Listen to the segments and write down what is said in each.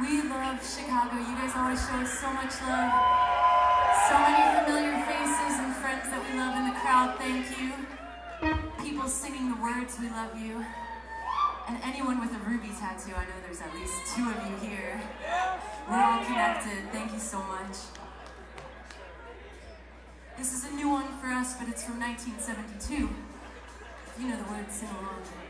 We love Chicago. You guys always show us so much love. So many familiar faces and friends that we love in the crowd. Thank you. People singing the words, we love you. And anyone with a ruby tattoo, I know there's at least two of you here. We're all connected. Thank you so much. This is a new one for us, but it's from 1972. If you know the words, sing along.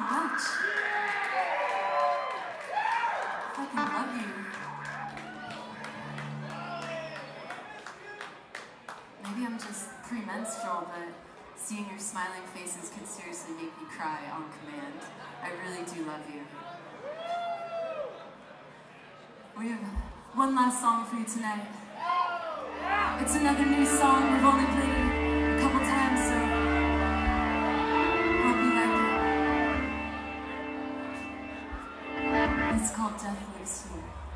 much. I fucking love you. Maybe I'm just premenstrual, but seeing your smiling faces can seriously make me cry on command. I really do love you. We have one last song for you tonight. It's another new song we've only played called Death Lives Here.